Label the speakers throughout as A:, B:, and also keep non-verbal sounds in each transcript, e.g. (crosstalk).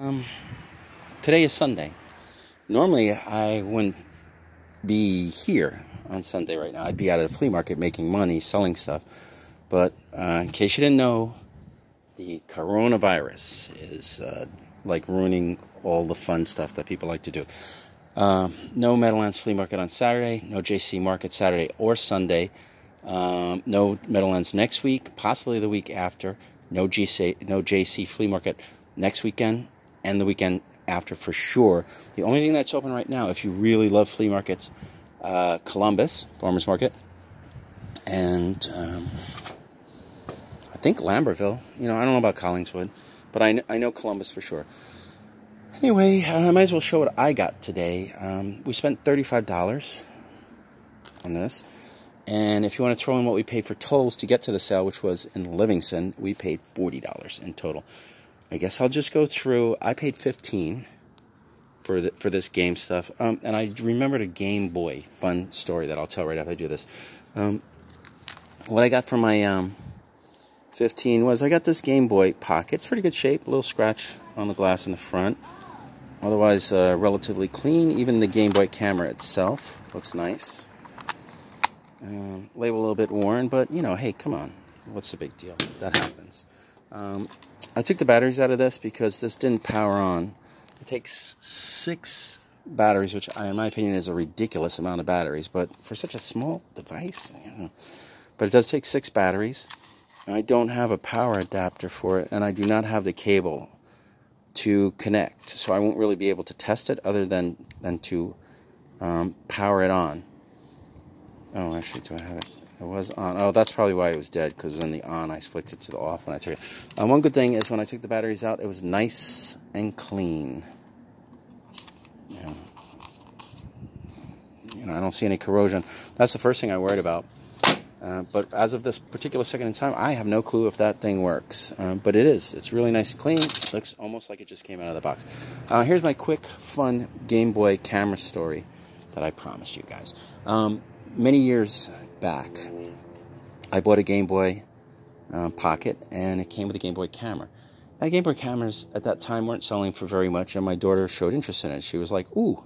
A: Um, today is Sunday. Normally, I wouldn't be here on Sunday right now. I'd be out at a flea market making money, selling stuff. But uh, in case you didn't know, the coronavirus is uh, like ruining all the fun stuff that people like to do. Um, no Meadowlands Flea Market on Saturday, no JC Market Saturday or Sunday, um, no Meadowlands next week, possibly the week after, no GC, no JC Flea Market next weekend, and the weekend after for sure. The only thing that's open right now, if you really love flea markets, uh, Columbus Farmers Market, and um, I think Lambertville. You know, I don't know about Collingswood, but I, I know Columbus for sure. Anyway, uh, I might as well show what I got today. Um, we spent $35 on this. And if you want to throw in what we paid for tolls to get to the sale, which was in Livingston, we paid $40 in total. I guess I'll just go through. I paid 15 for the, for this game stuff. Um, and I remembered a Game Boy fun story that I'll tell right after I do this. Um, what I got for my um, 15 was I got this Game Boy Pocket. It's pretty good shape, a little scratch on the glass in the front. Otherwise, uh, relatively clean. Even the Game Boy camera itself looks nice. Um, label a little bit worn, but you know, hey, come on. What's the big deal? That happens. Um, I took the batteries out of this because this didn't power on. It takes six batteries, which I, in my opinion is a ridiculous amount of batteries, but for such a small device, you know. but it does take six batteries. I don't have a power adapter for it, and I do not have the cable to connect, so I won't really be able to test it other than than to um, power it on. Oh, actually, do I have it? It was on. Oh, that's probably why it was dead, because in the on, I flicked it to the off when I took it. Um, one good thing is when I took the batteries out, it was nice and clean. You know, you know I don't see any corrosion. That's the first thing I worried about. Uh, but as of this particular second in time, I have no clue if that thing works. Um, but it is. It's really nice and clean. It looks almost like it just came out of the box. Uh, here's my quick, fun Game Boy camera story that I promised you guys. Um, many years back, I bought a Game Boy uh, Pocket, and it came with a Game Boy camera. Now, Game Boy cameras at that time weren't selling for very much, and my daughter showed interest in it. She was like, "Ooh,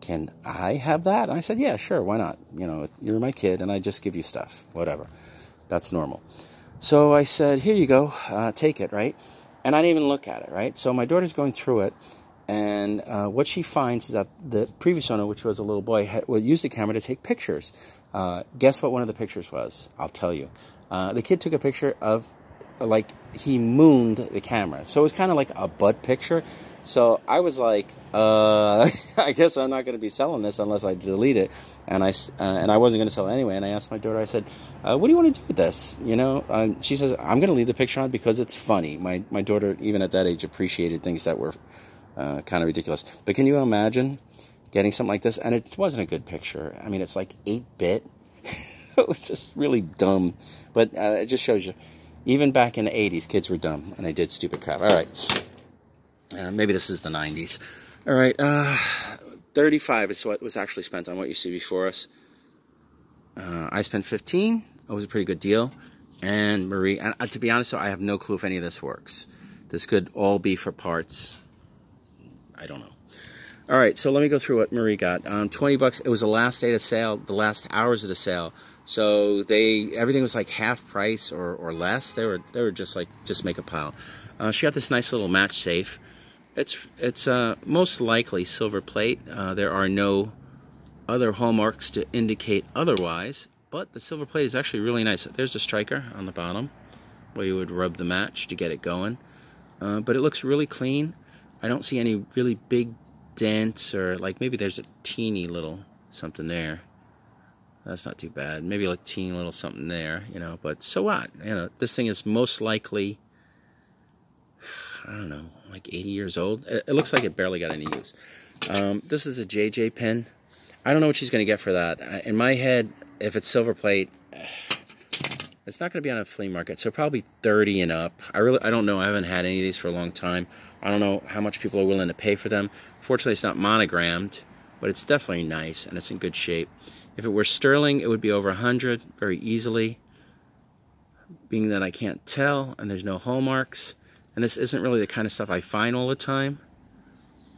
A: can I have that?" And I said, "Yeah, sure, why not? You know, you're my kid, and I just give you stuff, whatever. That's normal." So I said, "Here you go, uh, take it, right?" And I didn't even look at it, right? So my daughter's going through it, and uh, what she finds is that the previous owner, which was a little boy, had, well, used the camera to take pictures. Uh, guess what one of the pictures was? I'll tell you. Uh, the kid took a picture of, like, he mooned the camera. So it was kind of like a butt picture. So I was like, uh, (laughs) I guess I'm not going to be selling this unless I delete it. And I, uh, and I wasn't going to sell it anyway. And I asked my daughter, I said, uh, what do you want to do with this? You know, uh, she says, I'm going to leave the picture on because it's funny. My, my daughter, even at that age, appreciated things that were uh, kind of ridiculous. But can you imagine getting something like this? And it wasn't a good picture. I mean, it's like 8 bit. (laughs) it was just really dumb. But uh, it just shows you, even back in the 80s, kids were dumb and they did stupid crap. All right. Uh, maybe this is the 90s. All right. Uh, 35 is what was actually spent on what you see before us. Uh, I spent 15. It was a pretty good deal. And Marie, and uh, to be honest, I have no clue if any of this works. This could all be for parts I don't know. All right, so let me go through what Marie got. Um, 20 bucks. It was the last day of the sale, the last hours of the sale. So they everything was like half price or, or less. They were they were just like just make a pile. Uh, she got this nice little match safe. It's it's uh, most likely silver plate. Uh, there are no other hallmarks to indicate otherwise, but the silver plate is actually really nice. There's a striker on the bottom where you would rub the match to get it going. Uh, but it looks really clean. I don't see any really big dents or like maybe there's a teeny little something there. That's not too bad. Maybe a teeny little something there, you know, but so what? You know, this thing is most likely, I don't know, like 80 years old. It, looks like it barely got any use. Um, this is a JJ pin. I don't know what she's going to get for that. In my head, if it's silver plate, it's not going to be on a flea market, so probably 30 and up. I really, I don't know. I haven't had any of these for a long time. I don't know how much people are willing to pay for them. Fortunately, it's not monogrammed, but it's definitely nice and it's in good shape. If it were sterling, it would be over 100 very easily. Being that I can't tell and there's no hallmarks, And this isn't really the kind of stuff I find all the time.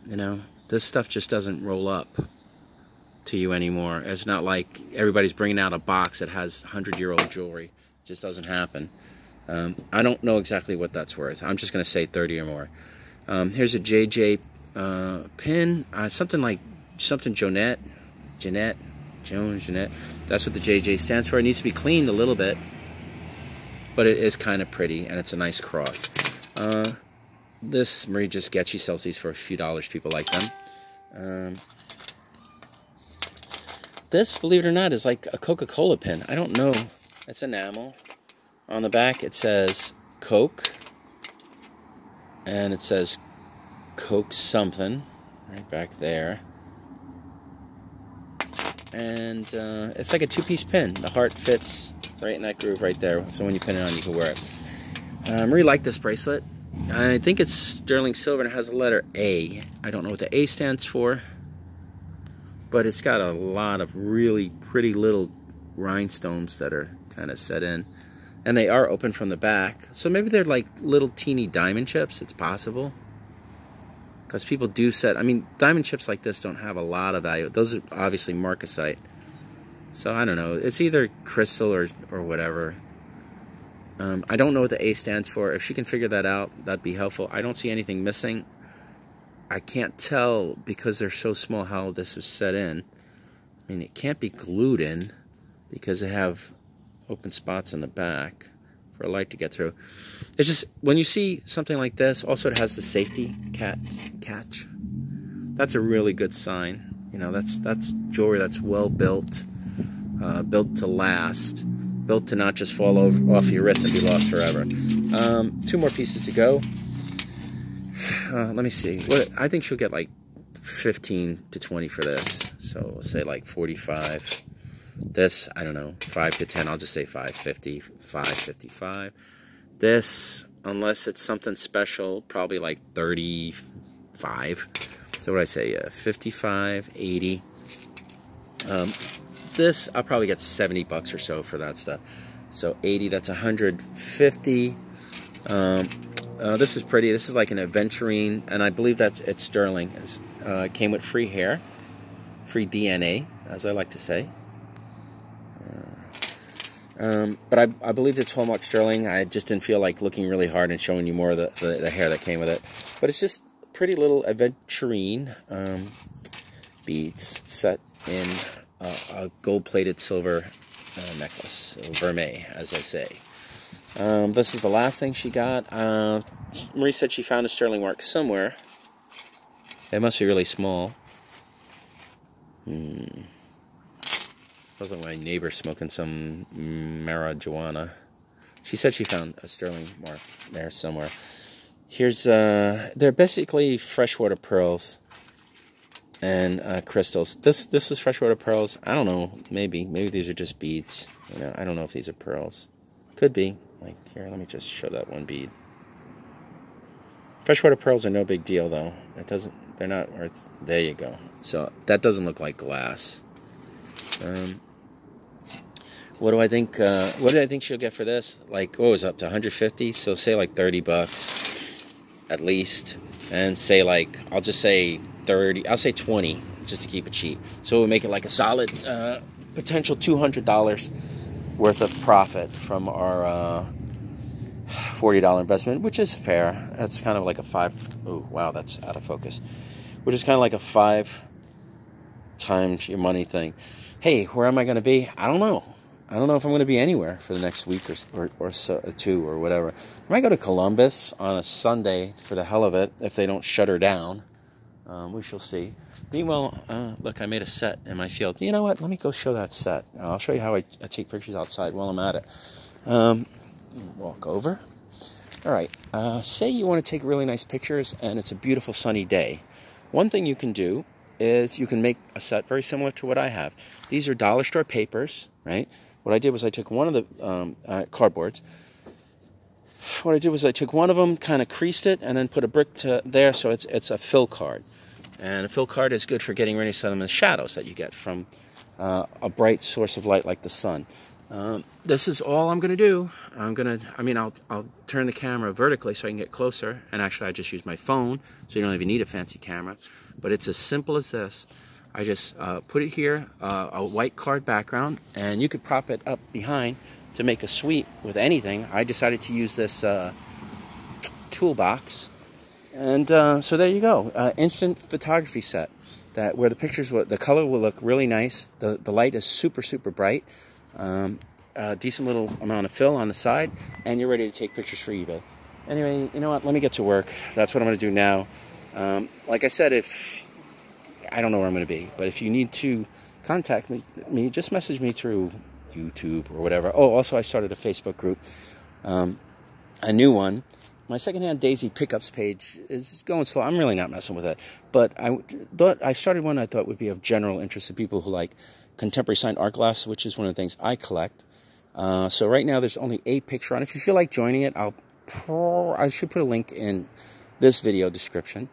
A: You know, this stuff just doesn't roll up to you anymore. It's not like everybody's bringing out a box that has 100-year-old jewelry. It just doesn't happen. Um, I don't know exactly what that's worth. I'm just going to say 30 or more. Um, here's a JJ uh, pin, uh, something like something Jonette, Jeanette, Jones, Jeanette. That's what the JJ stands for. It needs to be cleaned a little bit, but it is kind of pretty and it's a nice cross. Uh, this Marie just gets. She sells these for a few dollars. People like them. Um, this, believe it or not, is like a Coca-Cola pin. I don't know. It's enamel. On the back, it says Coke. And it says Coke something right back there. And uh, it's like a two-piece pin. The heart fits right in that groove right there. So when you pin it on, you can wear it. I um, really like this bracelet. I think it's sterling silver and it has a letter A. I don't know what the A stands for, but it's got a lot of really pretty little rhinestones that are kind of set in. And they are open from the back. So maybe they're like little teeny diamond chips. It's possible. Because people do set, I mean, diamond chips like this don't have a lot of value. Those are obviously marcasite. So I don't know. It's either crystal or, or whatever. Um, I don't know what the A stands for. If she can figure that out, that'd be helpful. I don't see anything missing. I can't tell because they're so small how this was set in. I mean, it can't be glued in because they have open spots in the back for a light to get through. It's just, when you see something like this, also it has the safety cat catch. That's a really good sign. You know, that's, that's jewelry that's well built, uh, built to last built to not just fall over, off your wrist and be lost forever. Um, two more pieces to go. (sighs) Uh, let me see. What I think she'll get like 15 to 20 for this. So we'll say like 45. This, I don't know, 5 to 10. I'll just say 550, 555. This, unless it's something special, probably like 35. So what I say, uh, 55, 80. Um, this, I'll probably get 70 bucks or so for that stuff. So 80, that's 150. Um, uh, this is pretty. This is like an aventurine, and I believe that's it's sterling. It uh, came with free hair, free DNA, as I like to say. Um, but I, I believe it's hallmark sterling. I just didn't feel like looking really hard and showing you more of the, the, the hair that came with it. But it's just pretty little aventurine um, beads set in uh, a gold-plated silver uh, necklace, vermeil, as I say. Um, this is the last thing she got. Uh, Marie said she found a sterling mark somewhere. It must be really small. Hmm. Wasn't my neighbor smoking some marijuana? She said she found a sterling mark there somewhere. Here's uh, they're basically freshwater pearls and uh, crystals. This this is freshwater pearls. I don't know. Maybe maybe these are just beads. You know, I don't know if these are pearls. Could be. Like here, let me just show that one bead. Freshwater pearls are no big deal though. It doesn't. They're not. Or there you go. So that doesn't look like glass. Um, what do I think? Uh, what do I think she'll get for this? Like, what was up to 150? So say like 30 bucks, at least, and say like I'll just say 30 i'll say 20 just to keep it cheap so we'll make it like a solid uh, potential $200 worth of profit from our uh, $40 investment which is fair that's kind of like a five oh wow that's out of focus which is kind of like a five times your money thing hey where am i going to be i don't know I don't know if I'm going to be anywhere for the next week or, or, or so, two or whatever. I might go to Columbus on a Sunday for the hell of it if they don't shut her down. Um, we shall see. Meanwhile, uh, look, I made a set in my field. You know what? Let me go show that set. I'll show you how I, I take pictures outside while I'm at it. Um, walk over. All right. Uh, say you want to take really nice pictures and it's a beautiful sunny day. One thing you can do is you can make a set very similar to what I have. These are dollar store papers, right? What I did was I took one of the um, uh, cardboards, what I did was I took one of them, kind of creased it, and then put a brick to there, so it's it's a fill card. And a fill card is good for getting rid of some of the shadows that you get from uh, a bright source of light like the sun. Um, this is all I'm going to do. I'm going to, I mean, I'll, I'll turn the camera vertically so I can get closer. And actually, I just use my phone, so you don't even need a fancy camera. But it's as simple as this. I just uh, put it here, uh, a white card background, and you could prop it up behind to make a suite with anything. I decided to use this uh, toolbox. And uh, so there you go, uh, instant photography set that where the pictures, will, the color will look really nice. The, the light is super, super bright. Um, a decent little amount of fill on the side, and you're ready to take pictures for eBay. Anyway, you know what? Let me get to work. That's what I'm going to do now. Um, like I said, if I don't know where I'm going to be, but if you need to contact me, me just message me through YouTube or whatever. Oh, also, I started a Facebook group, um, a new one. My secondhand Daisy pickups page is going slow. I'm really not messing with it, but I thought I started one I thought would be of general interest to people who like contemporary signed art glass, which is one of the things I collect. Uh, so right now there's only a picture on. If you feel like joining it, I'll I should put a link in this video description.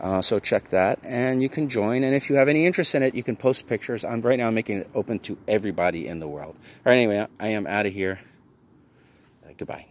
A: Uh, so check that, and you can join. And if you have any interest in it, you can post pictures. I'm right now making it open to everybody in the world. All right, anyway, I am out of here. Uh, goodbye.